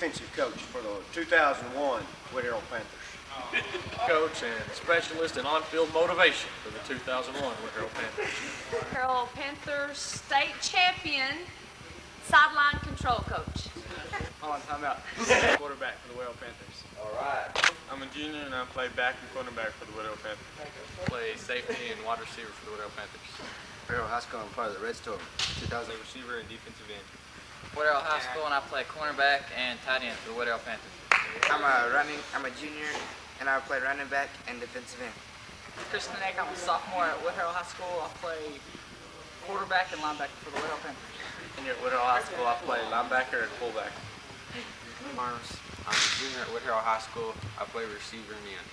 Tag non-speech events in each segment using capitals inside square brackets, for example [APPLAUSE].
defensive coach for the 2001 Whitharral Panthers. [LAUGHS] Coach and specialist in on-field motivation for the 2001 Whitharral Panthers. Carroll Panthers state champion, sideline control coach. Hold on, time out. [LAUGHS] Quarterback for the Whale Panthers. All right. I'm a junior and I play back and cornerback for the Widow Panthers. Play safety and wide receiver for the Whitharral Panthers. Harrell High School, I'm part of the Red Storm. 2000. Receiver and defensive end. Whitharral High School, and I play cornerback and tight end for the Whitharral Panthers. I'm a running. I'm a junior, and I play running back and defensive end. Kristen Egg, I'm a sophomore at Whitharral High School. I play quarterback and linebacker for the Whitharral Panthers. Senior at Whitharral High School, I play linebacker and fullback. Barnes. I'm a junior at Whitharral High School. I play receiver and end.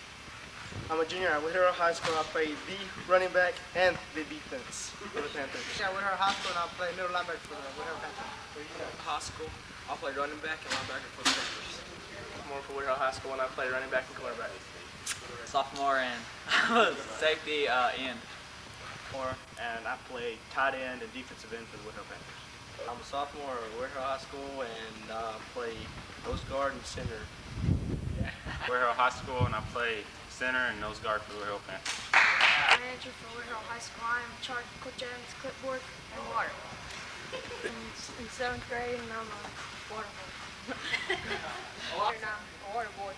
I'm a junior at Whitharral High School. I play the running back and the defense for the Panthers. Yeah, Whitharral High School, and I play middle linebacker for the Whitharral Panthers. High School, I play running back and linebacker for the Panthers. More for Whitharral High School and I play running back and quarterback. Sophomore and [LAUGHS] safety uh, end. And I play tight end and defensive end for the Whitharral Panthers. I'm a sophomore at Whitharral High School and uh, play nose guard and center. Whitharral High School and I play center and nose guard for the Whitharral Panthers. Manager for Whitharral High School. I am in charge of Coach Evans' clipboard and water. In, in seventh grade, and I'm a water boy. [LAUGHS] and I'm a water boy.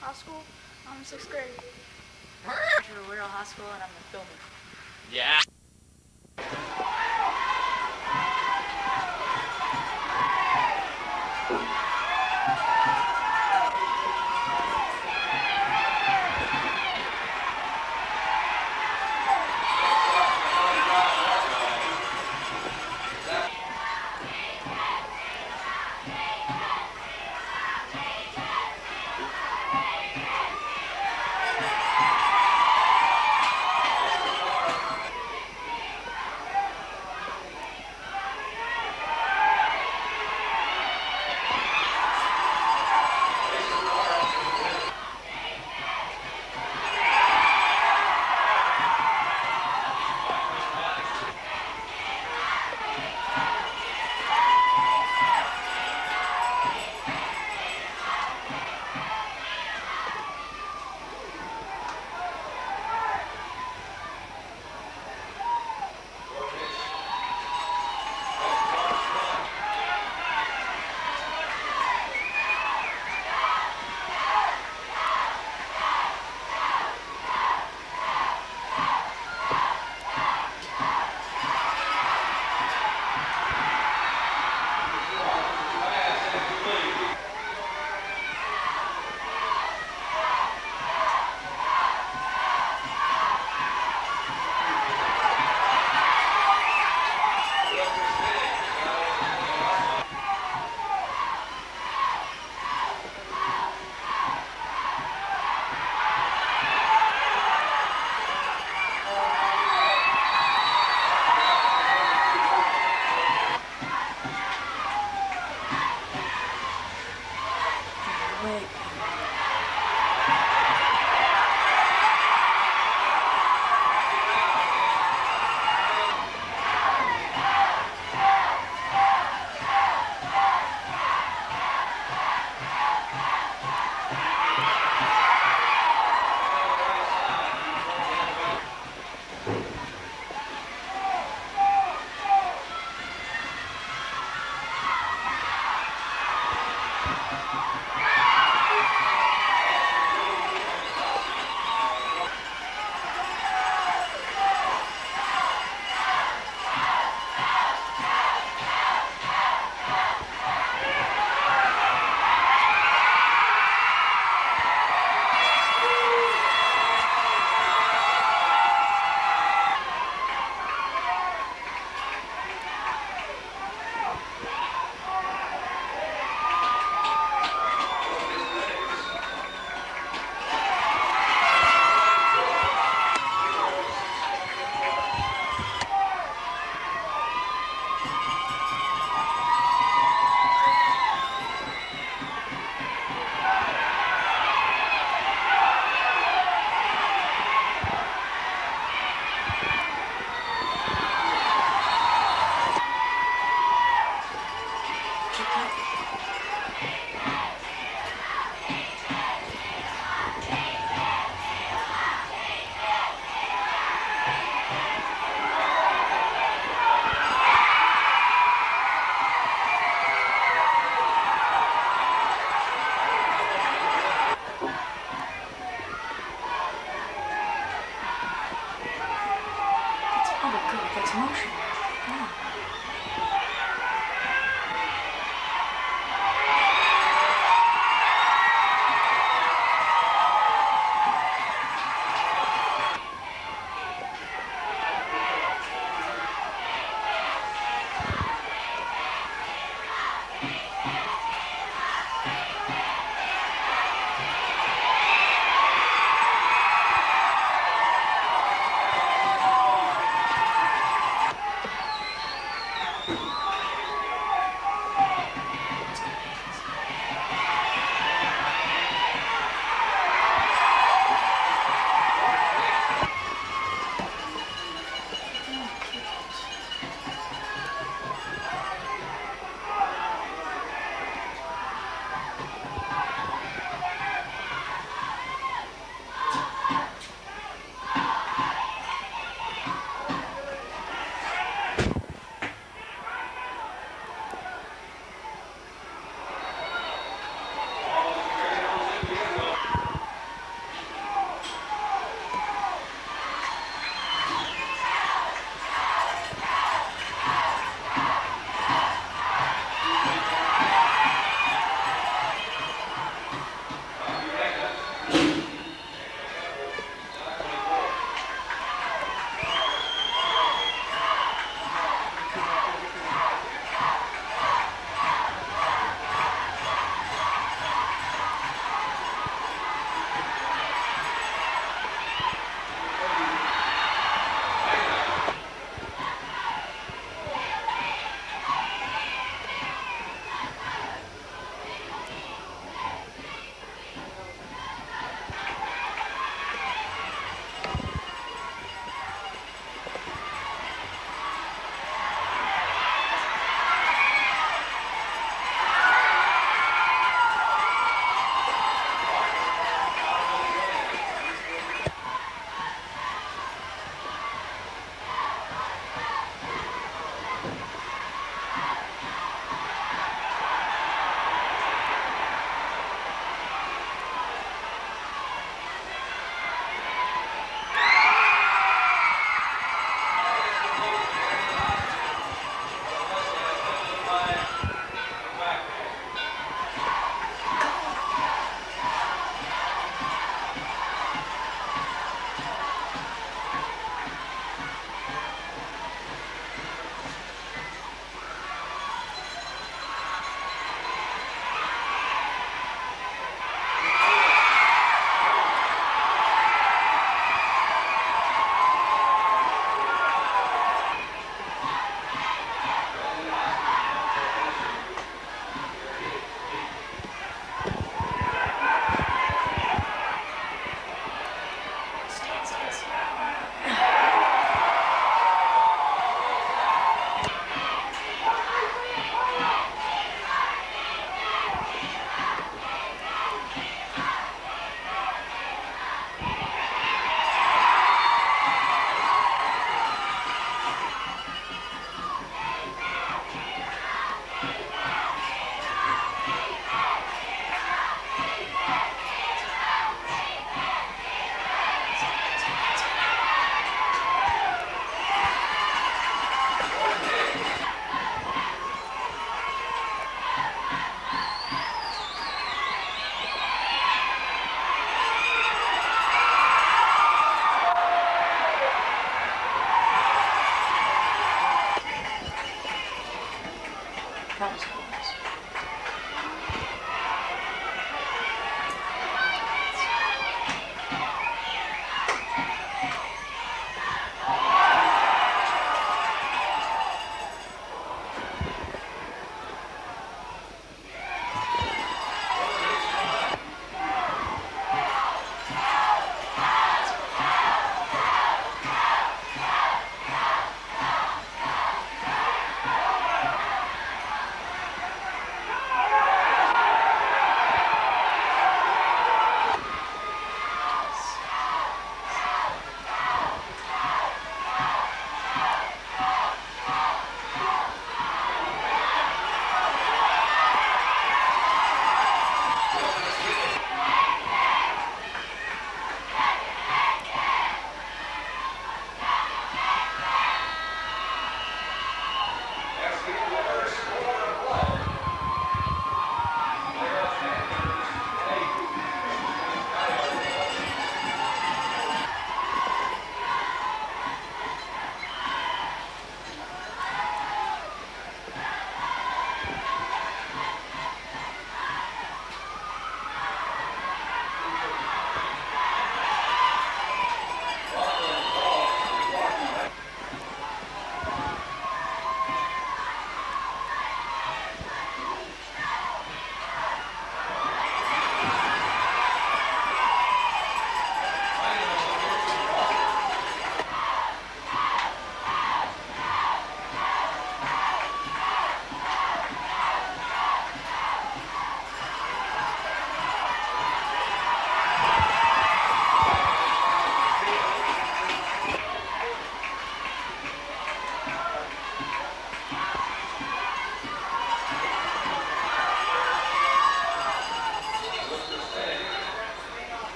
High School. I'm in sixth grade. Manager for Whitharral High School, and I'm a filmer. Yeah.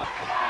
All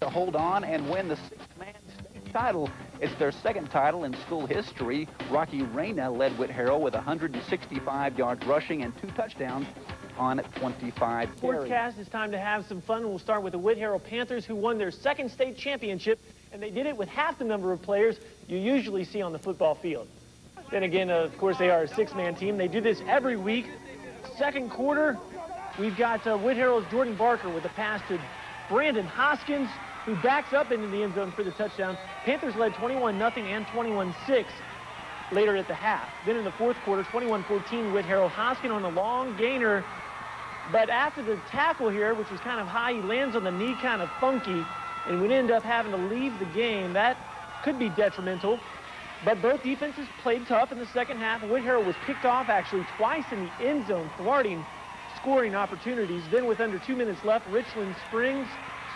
to hold on and win the six-man state title. It's their second title in school history. Rocky Reyna led Whitharral with 165 yards rushing and two touchdowns on 25 carries. Sportscast, it's time to have some fun. We'll start with the Whitharral Panthers, who won their second state championship, and they did it with half the number of players you usually see on the football field. Then again, of course, they are a six-man team. They do this every week. Second quarter, we've got uh, Whitharral's Jordan Barker with a pass to Brandon Hoskins, who backs up into the end zone for the touchdown. Panthers led 21-0 and 21-6 later at the half. Then in the fourth quarter, 21-14, with Harold Hoskin on the long gainer. But after the tackle here, which was kind of high, he lands on the knee kind of funky, and would end up having to leave the game. That could be detrimental. But both defenses played tough in the second half. Whitharral was picked off actually twice in the end zone, thwarting scoring opportunities. Then with under two minutes left, Richland Springs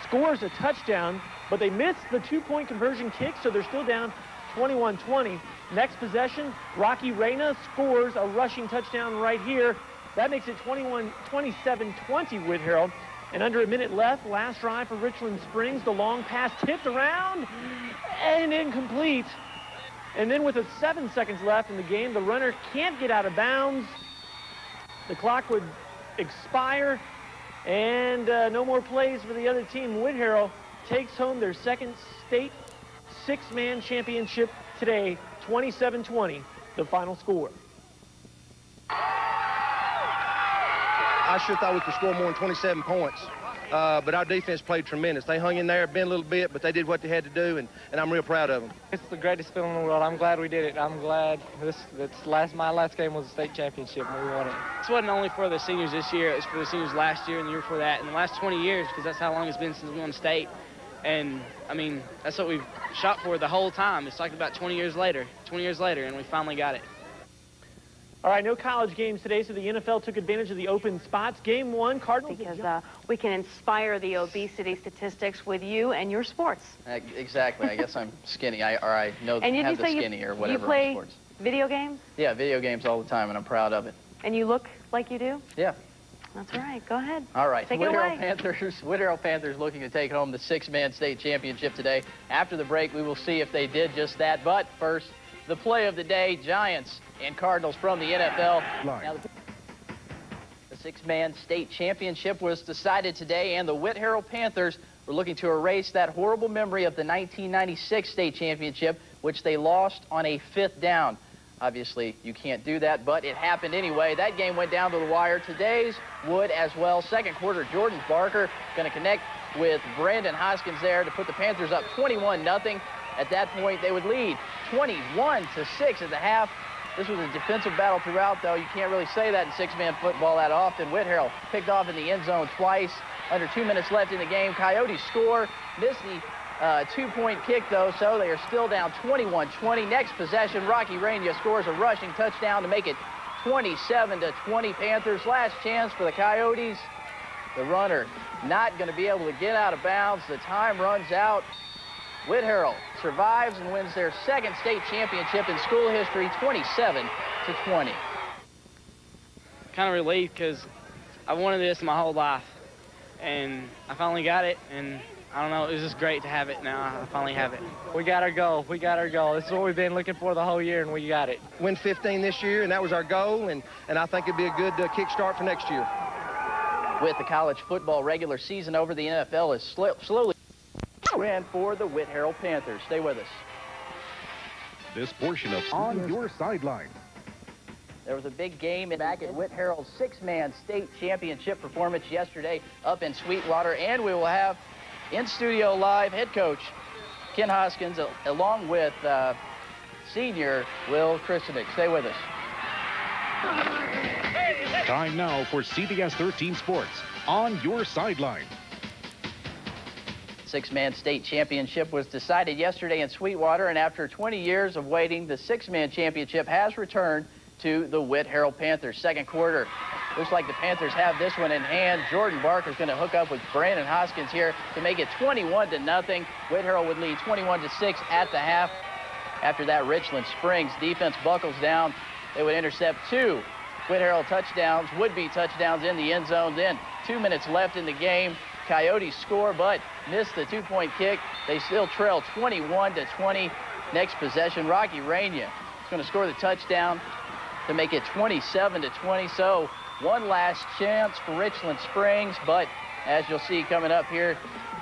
scores a touchdown, but they missed the two-point conversion kick, so they're still down 21-20. Next possession, Rocky Reyna scores a rushing touchdown right here. That makes it 21, 27-20 Whitharral. And under a minute left, last drive for Richland Springs. The long pass tipped around and incomplete. And then with seven seconds left in the game, the runner can't get out of bounds. The clock would expire, and uh, no more plays for the other team. Whitharral takes home their second state six-man championship today, 27-20, the final score. I sure thought we could score more than 27 points. Uh, but our defense played tremendous. They hung in there, bent a little bit, but they did what they had to do, and, and I'm real proud of them. It's the greatest feeling in the world. I'm glad we did it. I'm glad this, this last my last game was a state championship, and we won it. This wasn't only for the seniors this year. It was for the seniors last year and the year before that, and the last 20 years, because that's how long it's been since we won state. And I mean, that's what we've shot for the whole time. It's like about 20 years later, 20 years later, and we finally got it. All right, no college games today, so the NFL took advantage of the open spots. Game one, Cardinals. Because uh, we can inspire the obesity statistics with you and your sports. Uh, exactly. I guess I'm skinny, I, or I know and you have the skinny you, or whatever You play sports. video games, Yeah, video games all the time, and I'm proud of it. and you look like you do? Yeah. That's right. Go ahead. All right, Take Whit it away. Panthers. Whit Panthers looking to take home the six-man state championship today. After the break, we will see if they did just that. But first, the play of the day: Giants and Cardinals from the NFL. Now, the- six-man state championship was decided today, and the Whitharral Panthers were looking to erase that horrible memory of the 1996 state championship, which they lost on a fifth down. Obviously, you can't do that, but it happened anyway. That game went down to the wire. Today's would as well. Second quarter, Jordan Barker going to connect with Brandon Hoskins there to put the Panthers up 21-0. At that point, they would lead 21 to 6 at the half. This was a defensive battle throughout, though. You can't really say that in six-man football that often. Whitharral picked off in the end zone twice. Under two minutes left in the game. Coyotes score. Missed the uh, two-point kick, though, so they are still down 21-20. Next possession, Rocky Reyna scores a rushing touchdown to make it 27 to 20 Panthers. Last chance for the Coyotes. The runner not going to be able to get out of bounds. The time runs out. Whitharral survives and wins their second state championship in school history, 27 to 20. Kind of relieved because I wanted this my whole life, and I finally got it. And I don't know, it was just great to have it now. I finally have it. We got our goal. We got our goal. This is what we've been looking for the whole year, and we got it. Win 15 this year, and that was our goal, and, and I think it'd be a good uh, kickstart for next year. With the college football regular season over, the NFL is sl slowly ran for the Whitharral Panthers. Stay with us. This portion of On Your Sideline. There was a big game back at Whitharral's six-man state championship performance yesterday up in Sweetwater, and we will have in studio live head coach Ken Hoskins along with uh, senior Will Christenick. Stay with us. Time now for CBS 13 Sports on your sideline. Six-man state championship was decided yesterday in Sweetwater, and after 20 years of waiting, the six-man championship has returned to the Whitharral Panthers. Second quarter, looks like the Panthers have this one in hand. Jordan Barker is going to hook up with Brandon Hoskins here to make it 21 to nothing. Whitharral would lead 21 to 6 at the half. After that, Richland Springs defense buckles down. They would intercept two Whitharral touchdowns, would-be touchdowns in the end zone. Then two minutes left in the game. Coyotes score, but miss the two-point kick. They still trail 21 to 20. Next possession, Rocky Reyna is going to score the touchdown to make it 27 to 20. So one last chance for Richland Springs, but as you'll see coming up here,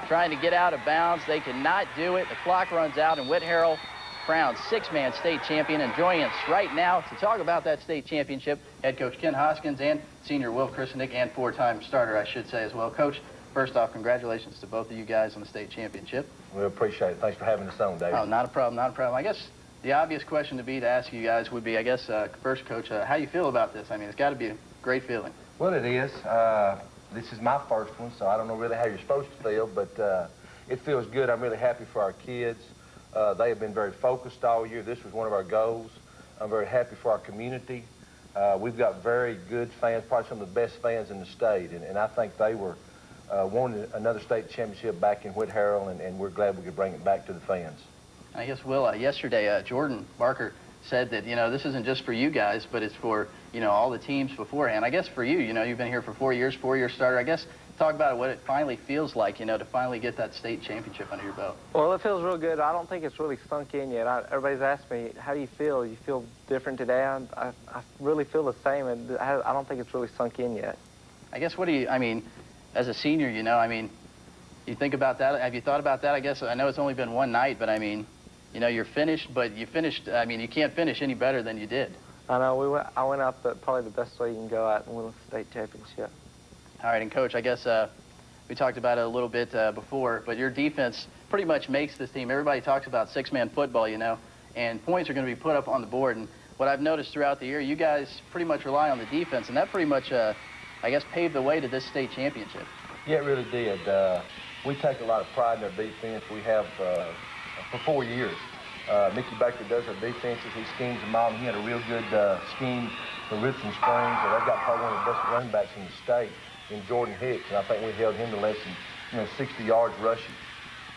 trying to get out of bounds. They cannot do it. The clock runs out, and Whitharral crowned six-man state champion. And joining us right now to talk about that state championship, head coach Ken Hoskins and senior Will Christenick, and four-time starter, I should say as well. Coach, First off, congratulations to both of you guys on the state championship. We appreciate it. Thanks for having us on, David. Oh, not a problem, not a problem. I guess the obvious question to be to ask you guys would be, I guess, uh, first, Coach, uh, how you feel about this? I mean, it's got to be a great feeling. Well, it is. Uh, this is my first one, so I don't know really how you're supposed to feel, but uh, it feels good. I'm really happy for our kids. Uh, they have been very focused all year. This was one of our goals. I'm very happy for our community. Uh, we've got very good fans, probably some of the best fans in the state, and, and I think they were uh, won another state championship back in Whitharral, and, and, we're glad we could bring it back to the fans. I guess, Will, uh, yesterday, uh, Jordan Barker said that, you know, this isn't just for you guys, but it's for, you know, all the teams beforehand. I guess for you, you know, you've been here for four years, four-year starter. I guess talk about what it finally feels like, you know, to finally get that state championship under your belt. Well, it feels real good. I don't think it's really sunk in yet. I, everybody's asked me, how do you feel? You feel different today? I, I, I really feel the same, and I, I don't think it's really sunk in yet. I guess what do you, I mean, as a senior, you know, I mean, you think about that. Have you thought about that? I guess I know it's only been one night, but I mean, you know, you're finished, but you finished. I mean, you can't finish any better than you did. I know. We went. I went out the probably the best way you can go out and win a state championship. All right, and coach, I guess uh, we talked about it a little bit uh, before, but your defense pretty much makes this team. Everybody talks about six-man football, you know, and points are going to be put up on the board. And what I've noticed throughout the year, you guys pretty much rely on the defense, and that pretty much, uh, I guess, paved the way to this state championship. Yeah, it really did. Uh, we take a lot of pride in our defense. We have uh, for four years. Uh, Mickey Baker does our defenses. He schemes them out. He had a real good uh, scheme for Richland Springs. Uh, they've got probably one of the best running backs in the state in Jordan Hicks, and I think we held him to less than you know 60 yards rushing.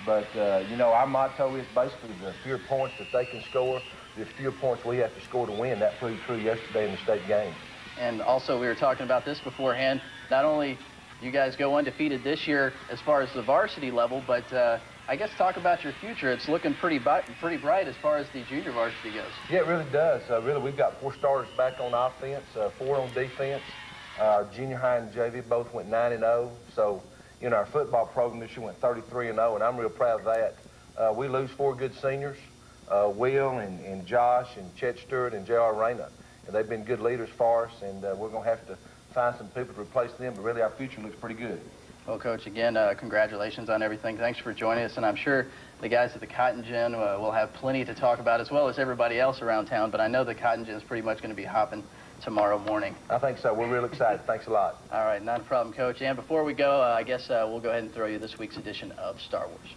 But uh, you know, our motto is basically the fewer points that they can score, the fewer points we have to score to win. That proved true yesterday in the state game. And also, we were talking about this beforehand. Not only you guys go undefeated this year as far as the varsity level, but uh, I guess talk about your future. It's looking pretty pretty bright as far as the junior varsity goes. Yeah, it really does. Uh, really, we've got four starters back on offense, uh, four on defense. Our junior high and JV both went 9 and 0. So, you know, our football program this year went 33 and 0, and I'm real proud of that. Uh, we lose four good seniors, uh, Will and, and Josh and Chet Stewart and J.R. Reyna. And they've been good leaders for us, and uh, we're going to have to find some people to replace them, but really our future looks pretty good. Well, Coach, again, uh, congratulations on everything. Thanks for joining us, and I'm sure the guys at the Cotton Gin uh, will have plenty to talk about, as well as everybody else around town, but I know the Cotton Gin is pretty much going to be hopping tomorrow morning. I think so. We're real excited. [LAUGHS] Thanks a lot. All right, not a problem, Coach. And before we go, uh, I guess uh, we'll go ahead and throw you this week's edition of Star Wars.